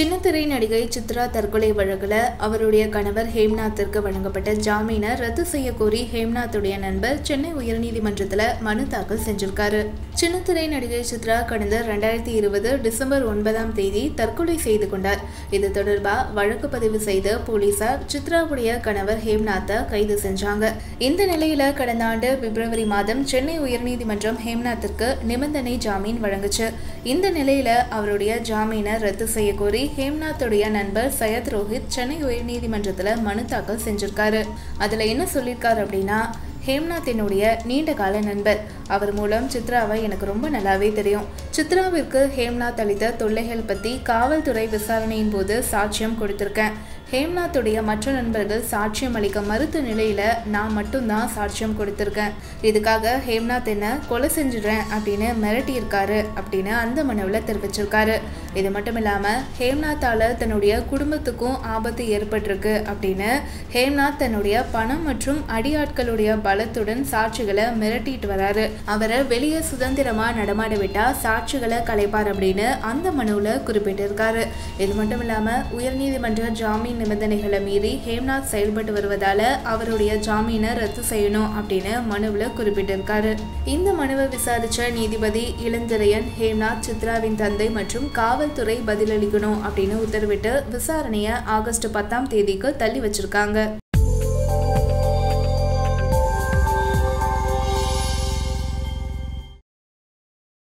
சின்னத்திரை நடிகை சித்ரா தற்கொலை வழக்கில் அவருடைய கணவர் ஹேம்நாத்திற்கு வழங்கப்பட்ட ஜாமீனை ரத்து செய்யக்கோரி ஹேம்நாத்துடைய நண்பர் சென்னை உயர்நீதிமன்றத்தில் மனு தாக்கல் செஞ்சிருக்காரு. சின்னத்திரை நடிகை சித்ரா கடந்த ரெண்டாயிரத்தி இருபது டிசம்பர் ஒன்பதாம் தேதி தற்கொலை செய்து கொண்டார். இது தொடர்பாக வழக்கு பதிவு செய்த போலீசார் சித்ராவுடைய கணவர் ஹேம்நாத்தை கைது செஞ்சாங்க. இந்த நிலையில கடந்த ஆண்டு பிப்ரவரி மாதம் சென்னை உயர்நீதிமன்றம் ஹேம்நாத்திற்கு நிபந்தனை ஜாமீன் வழங்குச்சு. இந்த நிலையில அவருடைய ஜாமீனை ரத்து செய்யக்கோரி ஹேம்நாத்துடைய நண்பர் சையத் ரோஹித் சென்னை உயர்நீதிமன்றத்தில் மனு தாக்கல் செஞ்சிருக்காரு. அதுல என்ன சொல்லியிருக்காரு அப்படின்னா ஹேம்நாத் என்னுடைய நீண்ட கால நண்பர். அவர் மூலம் சித்ராவை எனக்கு ரொம்ப நல்லாவே தெரியும். சித்ராவிற்கு ஹேம்நாத் அளித்த தொல்லைகள் பற்றி காவல்துறை விசாரணையின் போது சாட்சியம் கொடுத்திருக்கேன். ஹேம்நாத்துடைய மற்ற நண்பர்கள் சாட்சியம் அளிக்க மறுத்த நிலையில நான் மட்டும்தான் சாட்சியம் கொடுத்திருக்கேன். இதுக்காக ஹேம்நாத் என்ன கொலை செஞ்சிடுறேன் அப்படின்னு மிரட்டியிருக்காரு அப்படின்னு அந்த மனுவில் தெரிவிச்சிருக்காரு. இது மட்டும் இல்லாமல் ஹேம்நாத்தால தன்னுடைய குடும்பத்துக்கும் ஆபத்து ஏற்பட்டிருக்கு அப்படின்னு ஹேம்நாத் தன்னுடைய பணம் மற்றும் அடியாட்களுடைய பலத்துடன் சாட்சிகளை மிரட்டிட்டு வராரு. அவரை வெளியே சுதந்திரமா நடமாட விட்டா சாட்சிகளை கலைப்பார் அப்படின்னு அந்த மனுவில் குறிப்பிட்டிருக்காரு. இது மட்டும் இல்லாமல் உயர்நீதிமன்ற ஜாமீன் நிபந்தனைகளை மீறி ஹேம்நாத் செயல்பட்டு வருவதால அவருடைய ஜாமீனை ரத்து செய்யணும் அப்படின்னு மனுவில் குறிப்பிட்டிருக்காரு. இந்த மனுவை விசாரிச்ச நீதிபதி இளந்திரையன் ஹேம்நாத் சித்ராவின் தந்தை மற்றும் காவல்துறை பதிலளிக்கணும் அப்படின்னு உத்தரவிட்டு விசாரணையை ஆகஸ்ட் பத்தாம் தேதிக்கு தள்ளி வச்சிருக்காங்க.